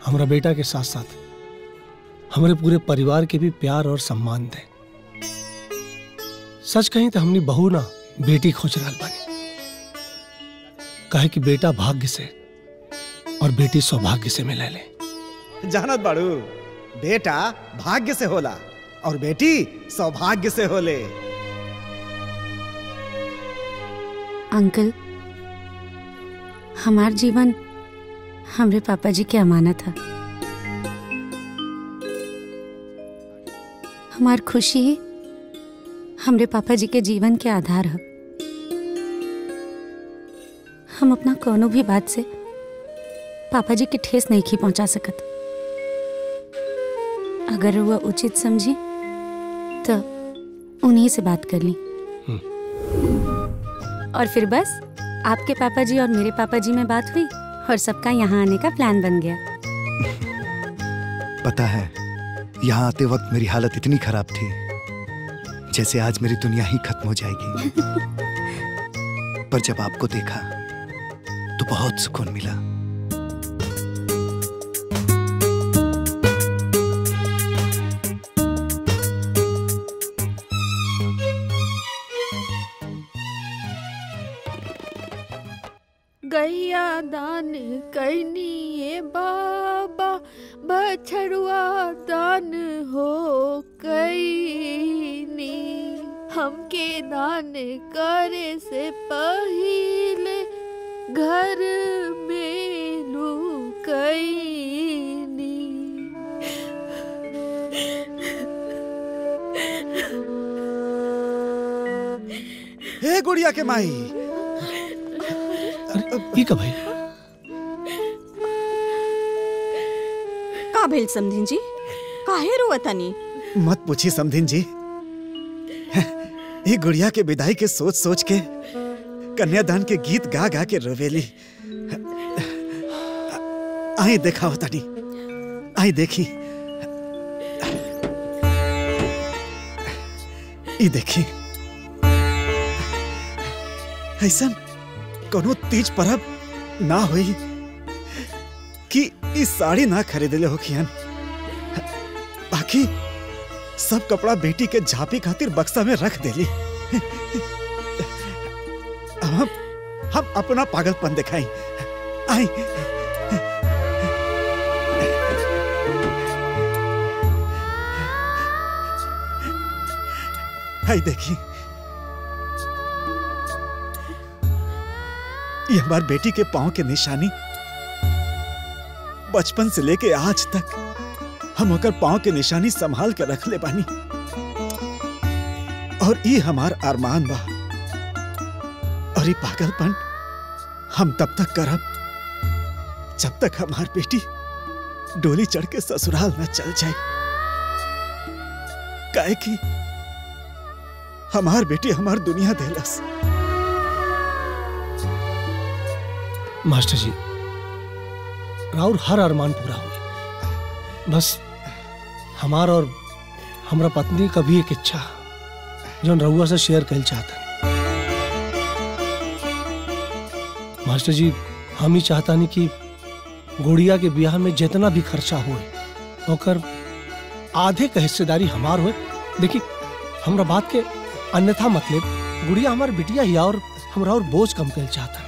हमारा बेटा के साथ साथ हमारे पूरे परिवार के भी प्यार और सम्मान दे। सच कहीं तो हमने बहू ना बेटी खोज रहा बानी। कहे कि बेटा भाग्य से और बेटी सौभाग्य से मिले ले जानत बाड़ू। बेटा भाग्य से होला और बेटी सौभाग्य से होले। अंकल, हमार जीवन हमरे पापा जी के अमानत है। हमार खुशी हमरे पापा जी के जीवन के आधार है। हम अपना कोनो भी बात से पापा जी के ठेस नहीं खी पहुँचा सकत। अगर वह उचित समझी तो उन्हीं से बात कर ली। और फिर बस आपके पापा जी और मेरे पापा जी में बात हुई और सबका यहाँ आने का प्लान बन गया। पता है यहाँ आते वक्त मेरी हालत इतनी खराब थी जैसे आज मेरी दुनिया ही खत्म हो जाएगी। <laughs> पर जब आपको देखा तो बहुत सुकून मिला। गैया दान कैनी ये बाबा, बछड़ुआ दान हो कैनी हमके दान करे से पहिले घर में लुकैनी हे गुड़िया के माई ई का भाई का भेल समधिन जी। काहे रोवतनी मत पूछी समधिन जी। ये गुड़िया के विदाई के सोच सोच के कन्यादान के गीत गा गा के रोवेली। आई देखा होता नहीं आई देखी। ई देखी। ऐसा कोनो तीज परब ना होई कि इस साड़ी ना खरीदले हो खियन। बाकी सब कपड़ा बेटी के झापी खातिर बक्सा में रख देली। हम हम अपना पागलपन दिखाई आई। आई देखी ये हमारी बेटी के पाँव के निशानी। बचपन से लेके आज तक, हम ओकर पाँव के निशानी संभाल कर रख ले बानी। और ये हमार अरमान बा। और ये पागलपन, हम तब तक करब, जब तक हमार बेटी डोली चढ़ के ससुराल न चल जाए। काहे कि, हमार बेटी हमार दुनिया देलस। मास्टर जी, राउर हर अरमान पूरा हो बस हमार और हमारा पत्नी का भी एक इच्छा जो रहुआ से शेयर कर चाहता मास्टर जी, हम ही चाहता नहीं कि गुड़िया के ब्याह में जितना भी खर्चा हो, ओकर आधे का हिस्सेदारी हमार हो। देखिए, हमरा बात के अन्यथा मतलब गुड़िया हमार बिटिया ही और हमरा और बोझ कम कर चाहता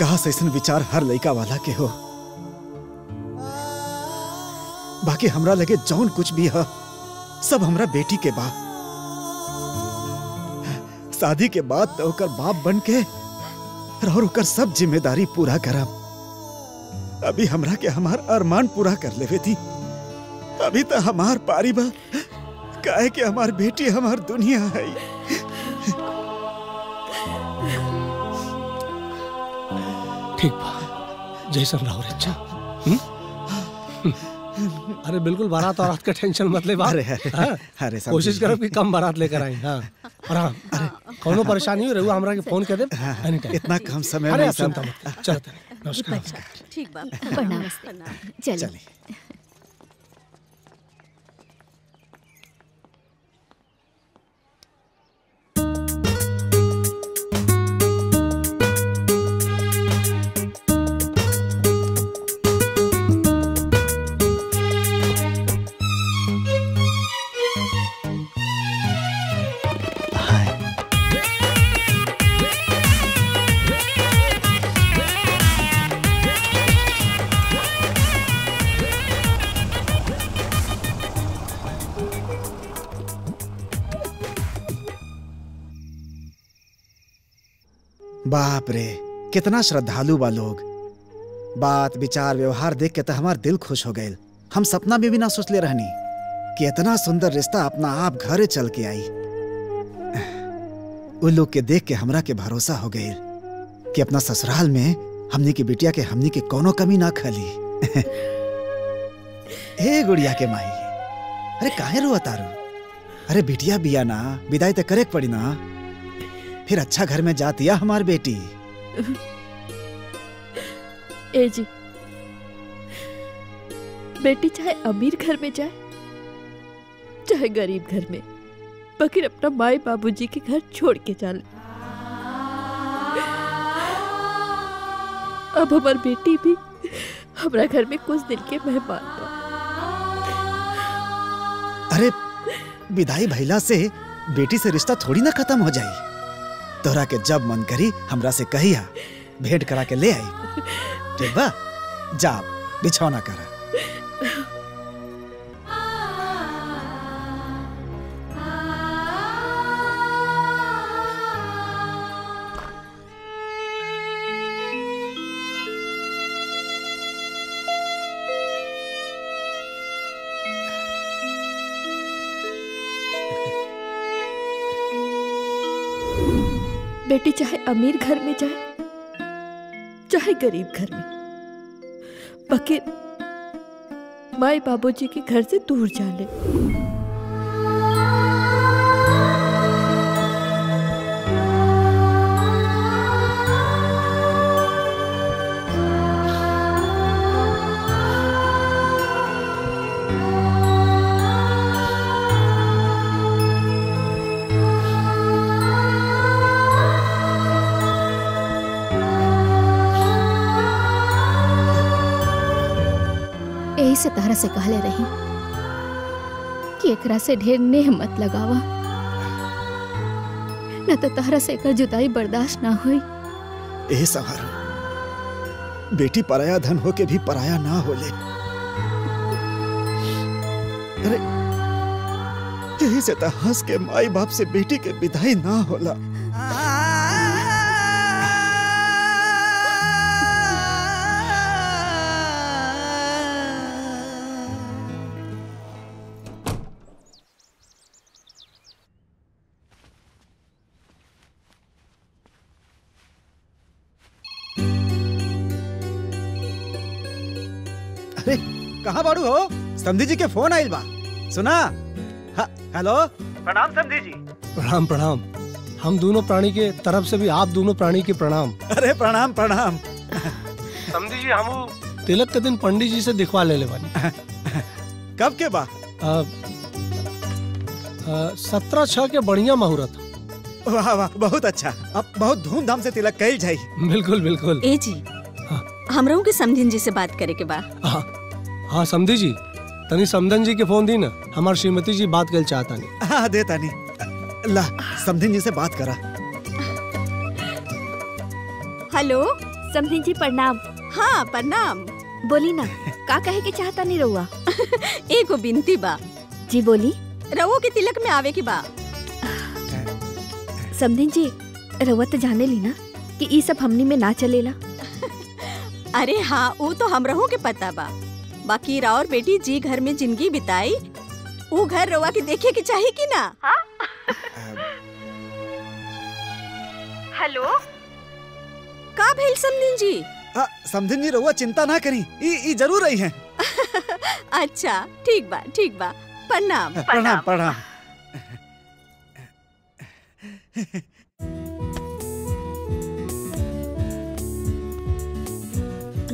कहा ऐसा विचार हर लड़का वाला के हो? बाकी हमरा लगे जौन कुछ भी है, सब हमरा बेटी के बा। शादी के बाद तो बाप बन के और सब ज़िम्मेदारी पूरा करब। अभी हमरा के हमार अरमान पूरा कर लेवे थी अभी तो हमार पारी बा। काहे कि हमार बेटी हमार दुनिया है ठीक बा जैसन रहो अच्छा हम्म? अरे बिल्कुल बारात और रात का टेंशन मत ले अरे, अरे, हाँ? अरे, कोशिश करो कि कम बारात लेकर आए हाँ। और हाँ कोनो परेशानी हो रही हमरा के फ़ोन कर दे। एनी टाइम इतना कम समय अरे में आप चिंता मत कर। नमस्कार। ठीक बात। प्रणाम। चलिए। बाप रे, कितना श्रद्धालु बा लोग। बात, विचार, व्यवहार देख के तो हमार दिल खुश हो गए हम सपना भी ना सोच ले रहनी। कि इतना सुंदर रिश्ता अपना आप घरे चल के आई। उन लोग के देख के हमरा के भरोसा हो गए कि अपना ससुराल में हमनी की बिटिया के हमनी की कोनो कमी ना खली। <laughs> हे गुड़िया के माई, अरे काहे रो तारू अरे बिटिया बिया ना, विदाई तो करे पड़ी ना। फिर अच्छा घर में जातिया हमार बेटी। ए जी बेटी चाहे अमीर घर में जाए चाहे गरीब घर में बकीर अपना माई बाबूजी के घर छोड़ के चल अब हमार बेटी भी हमारा घर में कुछ दिन के मेहमान बा। अरे विदाई भैला से बेटी से रिश्ता थोड़ी ना खत्म हो जाई। तोरा के जब मन करी, हमरा से कहिया, भेंट करा के ले आई। ठीक बा? जा, बिछौना करा। बेटी चाहे अमीर घर में जाए, चाहे गरीब घर में। बकीर माई बाबूजी के घर से दूर जा ले। यही से तारा से कहले रही। कि एकरा से ढेर नेह मत लगावा। न तो तारा से एकर जुदाई बर्दाश्त ना हुई। ए सवारो बेटी पराया धन हो के भी पराया ना होले। अरे, यही से तो हंस के माई बाप से बेटी के विदाई ना होला। समधी जी के फ़ोन आइल बा सुना? हेलो? प्रणाम समधी जी। प्रणाम प्रणाम। हम दोनों प्राणी के तरफ़ से भी आप दोनों प्राणी के प्रणाम। अरे प्रणाम प्रणाम। समझी जी हम तिलक के दिन पंडित जी से दिखवा ले ले वाली कब के बा सत्रह छह के बढ़िया मुहूर्त। वाह वाह बहुत अच्छा। अब बहुत धूमधाम से तिलक कइल जाई। बिल्कुल बिल्कुल। ए जी हमरों के समधिन जी से बात करे के बा हाँ हाँ समझी जी। तनी समधन जी के फ़ोन दी ना हमार श्रीमती जी बात कर चाहता नहीं। हाँ दे तानी ला समधिन जी से बात करा। हेलो समधिन जी प्रणाम। हाँ प्रणाम। बोली ना का कहे के चाहता नहीं रहुआ <laughs> एगो बिनती बा। जी बोली। रवो के तिलक में आवे के बा। समधिन जी रउआ तो जाने ली ना कि ई सब हमनी में ना चलेला। <laughs> अरे हाँ वो तो हमरहू के पता बा। बाकी राउर बेटी जी घर में ज़िंदगी बिताई। वो घर रवा के देखे के चाहिए कि ना? हेलो? का भेल समधिन जी? आ, समधिन जी रहुआ चिंता ना करी। ई ई ज़रूर रही हैं। <laughs> अच्छा ठीक बा ठीक बा। प्रणाम। प्रणाम प्रणाम।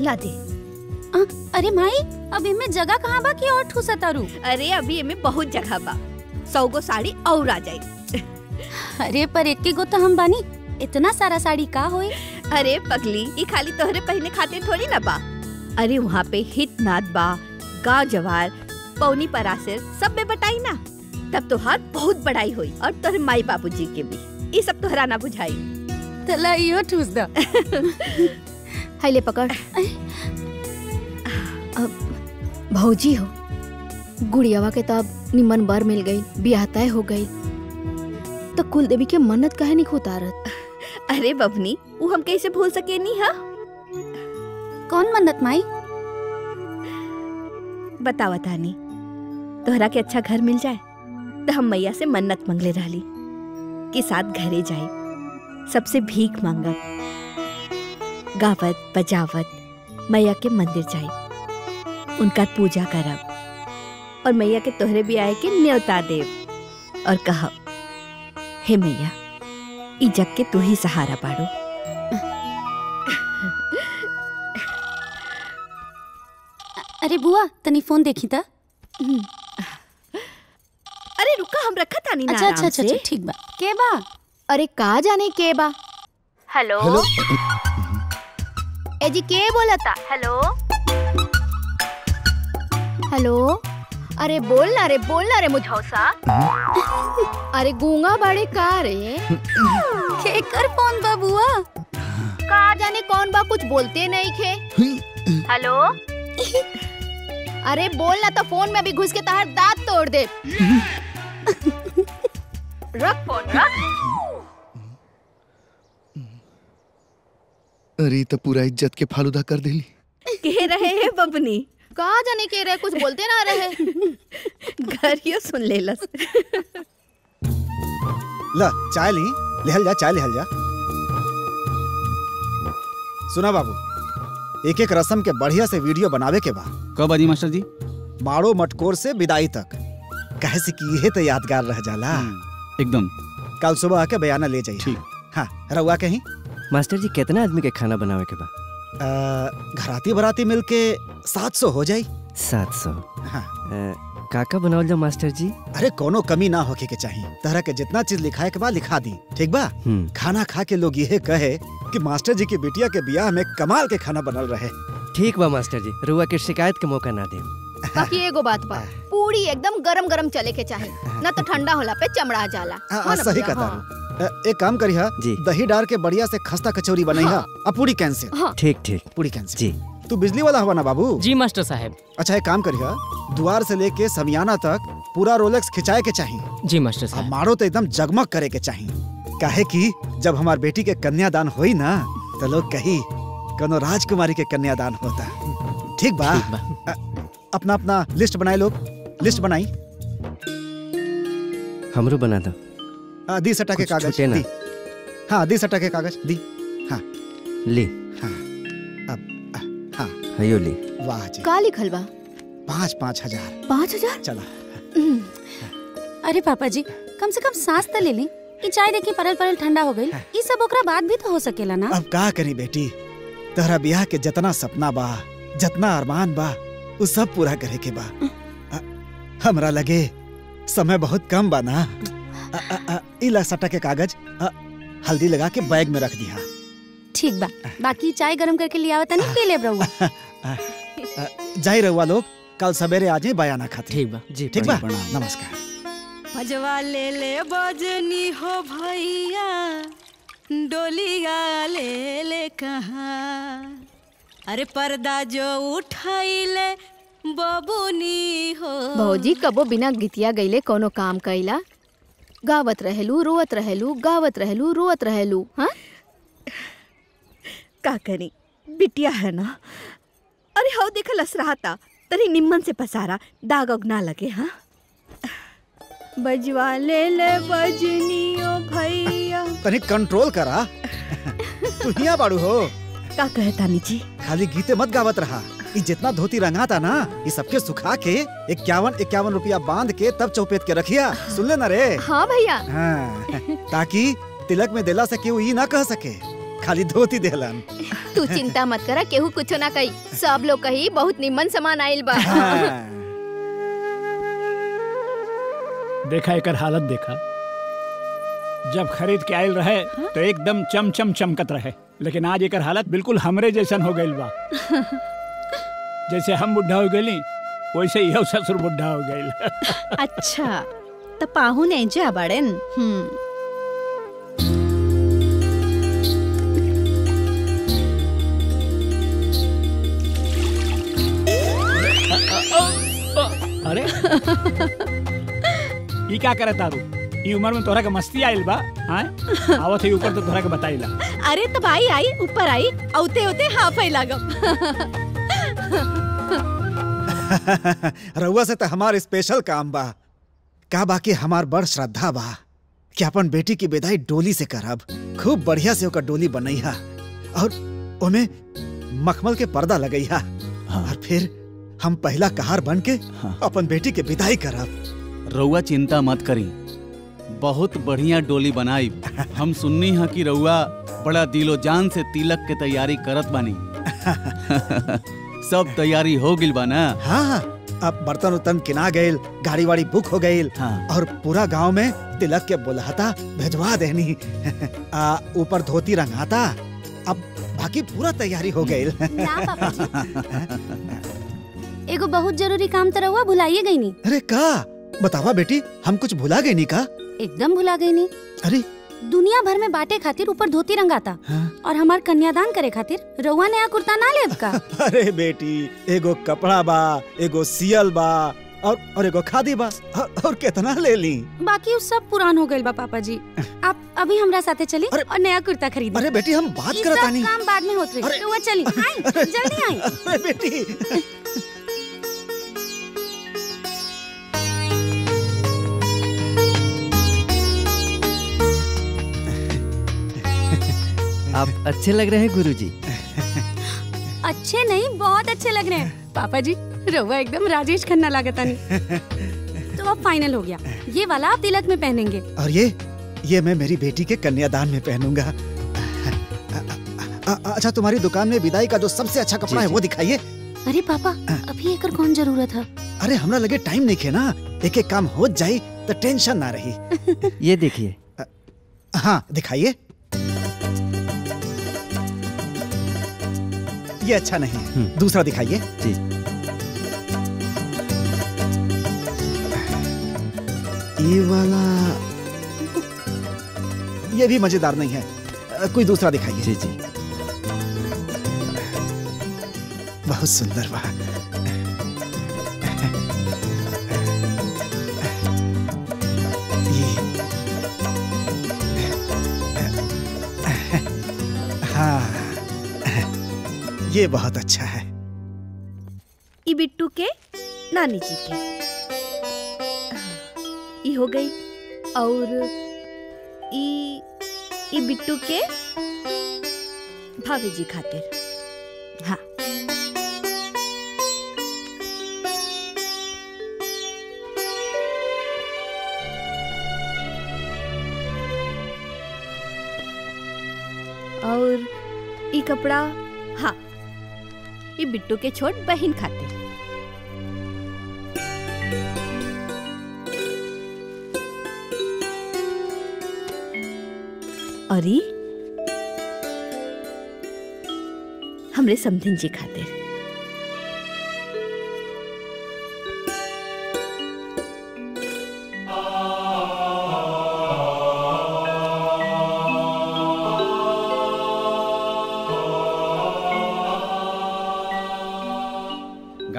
ला दे आ, अरे माई अब इनमें जगह कहाँ बा कि और ठूसा तारू? अरे अभी एमे बहुत जगह बा। सौ गो साड़ी और आ जाई। अरे पर एक गो तो हम बानी। इतना सारा साड़ी का होई? अरे पगली ई खाली तोहरे पहने खातिर थोड़ी ना बा। अरे वहाँ पे हित नाथ बा गाँव जवार पौनी परासिर सब में बटाई ना। तब तो हाथ बहुत बड़ाई हुई और तोहरे माई बाबूजी के भी। ये सब तोहरा ना बुझाई। तला इहो ठूस दा। <laughs> हाय ले पकड़। <laughs> अब भौजी हो। गुड़ियावा के तब निमन बर मिल गई ब्याह तय हो गई। तो कुल देवी के मन्नत काहे नहीं उतारत अरे बबनी वो हम कैसे भूल सके नी हा? कौन मन्नत माई? बतावा तानी तोहरा के अच्छा घर मिल जाए तो हम मैया से मन्नत मंगले रहली कि साथ घरे जाए सबसे भीख मांगब गावत बजावत मैया के मंदिर जाए उनका पूजा करब। और मैया के तोहरे भी आए के न्योता देव और कहब हे मैया ई जग के तू ही सहारा पाड़ो। अरे बुआ तनी फ़ोन देखी था अरे रुका हम रखा था अच्छा अच्छा अच्छा अच्छा, ठीक बा। के बा? अरे का जाने के बा? हेलो? ए जी के बोला था हेलो? हेलो? अरे बोल ना रे बोल ना रे मुझौसा अरे गूँगा बड़े का रे? केकर फ़ोन बा बुआ? का जाने कौन बा कुछ बोलते नहीं खे। हेलो? अरे बोल ना तो फ़ोन में अभी घुस के तार दांत तोड़ दे। रख फ़ोन रख। अरे तो पूरा इज़्ज़त के फालूदा कर देली। कह रहे हैं बबनी। कहा जाने के रहे? कुछ बोलते ना रहे घर ही सुन ले लस। ला चाय ली। लेहल जा चाय लेहल जा। सुना बाबू एक एक रस्म के बढ़िया से वीडियो बनावे के बा कब बाजी मास्टर जी? माड़ो मटकोर से विदाई तक। कहे से कि यह तो यादगार रह जाला। एकदम। कल सुबह आके बयाना ले जाइए। हाँ रउआ कहीं? मास्टर जी कितना आदमी के खाना बनावे के बा अ, घराती बराती मिलके सात सौ हो जाई। सात सौ। हाँ। काका बनावल जा मास्टर जी। अरे कोनो कमी ना होके के चाहिए तरह के जितना चीज़ लिखाए के बाद लिखा दी। ठीक बा? हम्म। खाना खा के लोग यह कहे कि मास्टर जी की बिटिया के ब्याह में कमाल के खाना बनल रहे। ठीक बा मास्टर जी। रुआ के शिकायत के मौका ना दे बाकी एगो बात बा। <laughs> पूरी एकदम गरम गरम चले के चाहे। न तो ठंडा होला पे चमड़ा जाला। हाँ, हो हाँ, सही भैया? कहा हाँ। एक काम करिहा। दही डाल के बढ़िया से खस्ता कचौरी बनाई हाँ। अब पूरी कैंसिल। ठीक ठीक। पूरी कैंसिल जी। तू बिजली वाला हवा ना बाबू। जी मास्टर साहब। अच्छा एक काम करिहा। द्वार से लेके समियाना तक पूरा रोलेक्स खिंचाए के चाहिए जी मास्टर साहब। मारो तो एकदम जगमग करे के चाहिए काहे कि जब हमार बेटी के कन्यादान होई ना तो लोग कही कोनो राजकुमारी के कन्यादान होता। ठीक बा? अ, अपना अपना लिस्ट बनाए लोग। लिस्ट बनाई। हमरो बना दो। अ, दी सटा के कागज़। दी। हाँ दी सटा के कागज़। दी। हाँ। ली। हाँ अ, हाँ हयो ली वाह जी। का लिखल बा पाँच पाँच हज़ार। पाँच हज़ार? चला। अरे पापा जी कम से कम सांस तो ले ली ई चाय देखी परल परल ठंडा हो गई। ई सब ओकरा बाद भी तो हो सकेला ना? अब का करी बेटी? तोहरा ब्याह के जितना सपना बा जितना अरमान बा वो सब पूरा करे के बा। हमरा लगे समय बहुत कम बा ना। अ, अ, अ, ई ला सटा के कागज़ हल्दी लगा के बैग में रख दिया ठीक बा। बाकी चाय गरम करके ले आवत नहीं पी ले रहुआ <laughs> जाई रहुआ लोग कल सवेरे आ जाए बयाना खातिर। ठीक बा। जी ठीक बा? नमस्कार। भजवा ले ले बजनी हो भैया डोलिया ले ले कहाँ। अरे पर्दा जो उठाइले बबुनी हो। भौजी कबो बिना गीतिया गईले कोनो काम कइला गावत रहेलू रोवत रहेलू गावत रहेलू रोवत रहेलू हाँ? का करी बिटिया है ना? अरे हाउ देखा लस रहा था तरी निम्मन से पसारा दाग उग ना लगे हाँ? बजवा ले ले बजनियो भैया। तनी कंट्रोल करा। तू हिया बाड़ू हो। का कहे तानी जी? खाली गीते मत गावत रहा। ये जितना धोती रंगा था ना ये सबके सुखा के इक्यावन इक्यावन रुपया बाँध के तब चौपेट के रखिया। सुन ले ना रे। हाँ भैया। हाँ, ताकि तिलक में दिला से केहू ई ना कह सके। खाली धोती देलन तू चिंता मत करा केहू कुछो ना कही। सब लोग कही बहुत निमन सामान आइल बा। देखा एकर हालत देखा। जब खरीद के आयल रहे तो एकदम चमचम चमकत रहे। लेकिन आज एकर हालत बिल्कुल हमरे जैसन हो गइल बा। <laughs> जैसे हम बुढ़ा हो गइली वैसे यह ससुर बुढ़ा हो गइल। अच्छा तो पाहुन एजा बड़ेन हम्म। अरे। ई का करे तारू ई उम्र में तोहरा के मस्ती आइल बा हाँ आवत है ऊपर तो तोहरा के बताइला अरे तब आई आई ऊपर आई औते औते हाफ़ आई लागम रउआ से तो हमार स्पेशल काम बा का बाकी हमार बड़ श्रद्धा बा कि अपन बेटी की विदाई डोली से करब खूब बढ़िया से ओकर डोली बनैहा और ओमे मखमल के पर्दा लगैहा और फिर हम पहला कहार बन के अपन बेटी के विदाई करब। रउआ चिंता मत करी। बहुत बढ़िया डोली बनाई। हम सुननी है कि रउआ बड़ा दिलो जान से तिलक के तैयारी करत बानी। <laughs> सब तैयारी हो गिल बा ना? हाँ हाँ। अब बर्तन उर्तन किना गईल गाड़ी वाड़ी बुक हो गईल और पूरा गाँव में तिलक के बुलाता भेजवा देनी। <laughs> ऊपर धोती रंगाता। अब बाकी पूरा तैयारी हो गईल ना <laughs> एगो बहुत ज़रूरी काम तो रहुआ भुलाइए गई नी। अरे का? बतावा बेटी हम कुछ भुला गए नी का? एकदम भुला गई नी। अरे। दुनिया भर में बाटे खातिर ऊपर धोती रंगाता। और हमार कन्यादान करे खातिर रउआ नया कुर्ता ना लेब का? <laughs> अरे बेटी एगो कपड़ा बा एगो सियल बा और और एगो खादी बा और, और कितना ले ली? बाकी उस सब पुरान हो गइल बा पापा जी आप अभी हमरा साथे चली और नया कुर्ता खरीद। अरे बेटी हम बात ई करत सब आनी काम बाद में होत रही। रउआ चली आई जल्दी आई अरे बेटी। <laughs> आप अच्छे लग रहे हैं गुरुजी। अच्छे नहीं बहुत अच्छे लग रहे हैं। पापा जी रउआ एकदम राजेश खन्ना लागता नहीं तो अब फाइनल हो गया। ये वाला आप तिलक में पहनेंगे। और ये ये मैं मेरी बेटी के कन्यादान में पहनूँगा। अच्छा तुम्हारी दुकान में विदाई का जो सबसे अच्छा कपड़ा है वो दिखाइए। अरे पापा अभी एकर कौन ज़रूरत है? अरे हमरा लगे टाइम नहीं है ना। एक एक काम हो जाई तो टेंशन ना रही। <laughs> ये देखिए। हाँ दिखाइए। ये अच्छा नहीं है। दूसरा दिखाइए। जी। ये वाला ये भी मज़ेदार नहीं है। कोई दूसरा दिखाइए। जी जी। बहुत सुंदर वाह। ये बहुत अच्छा है। ई बिट्टू के नानी जी के। ई हो गई। और ई ई बिट्टू के भाभी जी खातिर। हाँ। और ई कपड़ा बिट्टू के छोट बहन खाते। अरे हमरे समधिन जी खातिर।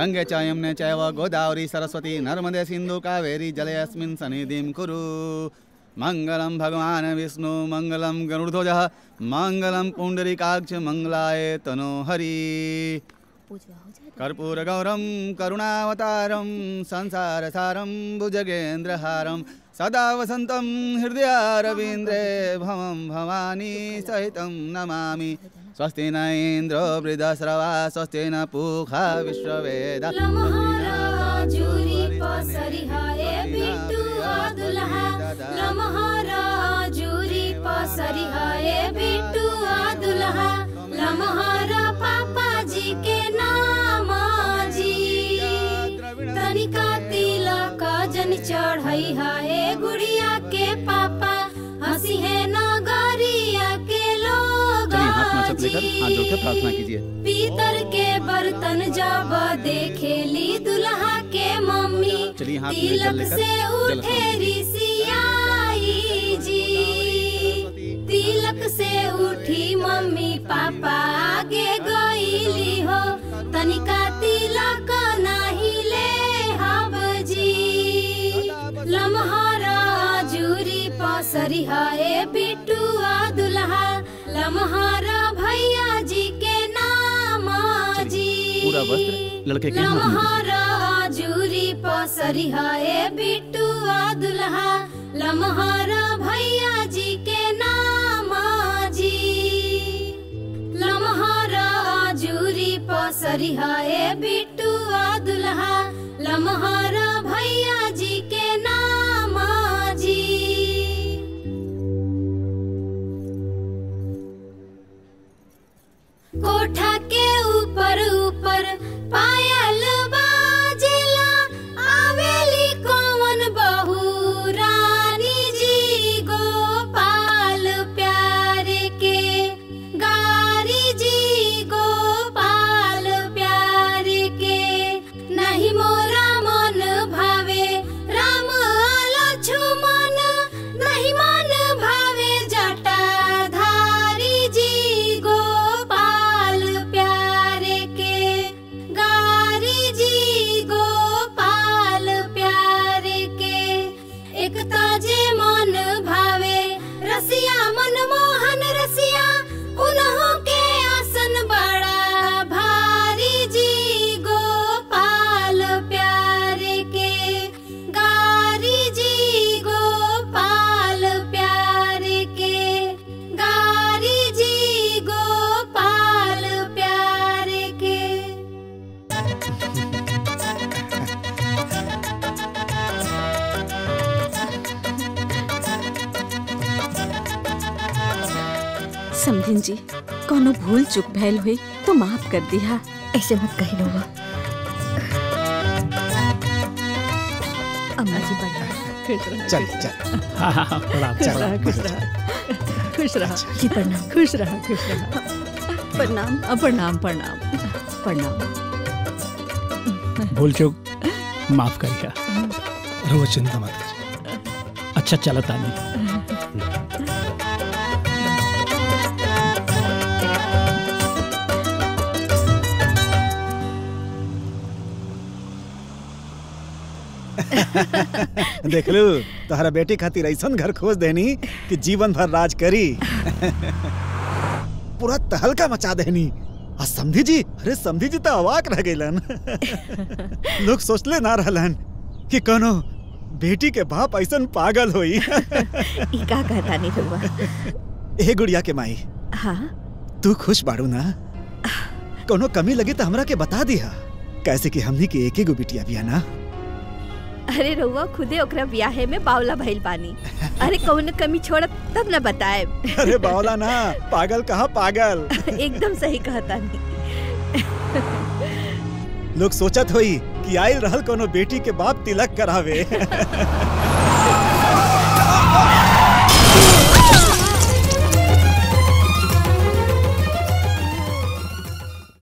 गंगे च यमुने चैव गोदावरी सरस्वती नर्मदे सिन्धु कावेरी जलेऽस्मिन् सन्निधिं कुरु। मङ्गलं भगवान् विष्णु मङ्गलं गरुडध्वजः मङ्गलं पुण्डरीकाक्ष मङ्गलाय तनोहरि कर्पूरगौरं करुणावतारं संसारसारं भुजगेन्द्रहारं सदा वसन्तं हृदयारविन्द्रे भवं भवानी सहितं नमामि। स्वस्ति न इन्द्रो वृद्धश्रवा स्वस्ति न पूषा विश्ववेद पापा जी के नाम जी तनिका तिलक जन चढ़ई हाए लेकर हाथ जोड़कर प्रार्थना कीजिए। पीतर के बर्तन जब देखेली दुल्हा के मम्मी। चलिए हाथ में जल तिलक लेकर से उठे अर्पण कीजिए। जी। तिलक से उठी मम्मी पापा आगे गईली हो। तनिका तिलक नहीं ले हब जी। लम्हारा जूरी पसरी हाए बिटुआ दुल्हा लम्हारा भैया जी के नाम जी पूरा वस्त्र लड़के के। लम्हारा जूरी पसरी हाए बिटुआ दुल्हा लम्हारा भैया जी के नाम जी लम्हारा जूरी पसरी हाए बिटुआ दुल्हा लम्हारा भैया के ऊपर ऊपर पायल कोनो भूल हुई तो माफ़ कर दिया। ऐसे मत कही लोगा अम्मा जी बढ़िया खुश रहा चल चल। हाँ हाँ हाँ, प्रणाम खुश रहा खुश रहा खुश रहा जी प्रणाम। खुश रहा खुश रहा। प्रणाम। प्रणाम प्रणाम। प्रणाम। भूल चूक माफ़ करिया। रहुआ चिंता मत करिए। अच्छा चलता नहीं देख लू तोहरा बेटी खातिर ऐसा घर खोज देनी कि जीवन भर राज करी। पूरा तहलका मचा देनी आ समधी जी अरे समधी जी तो अवाक रह गइलन लोग सोचले ना रहलन कि कोनो बेटी के बाप ऐसा पागल होई। का कहता नहीं रहुआ ए गुड़िया के माई हाँ? तू खुश बाड़ू ना। कोनो कमी लगी तो हमरा के बता दिया कैसे कि हमनी के एक ही गो बिटिया बिया ना। अरे रहुआ खुदे ओकरा ब्याहे में बावला भइल बानी। अरे कौन कमी छोड़ तब न बताए अरे बावला ना पागल कहा पागल? <laughs> एकदम सही कहता नहीं लोग सोचत होई कि आइल रहल कोनो बेटी के बाप तिलक करावे। <laughs>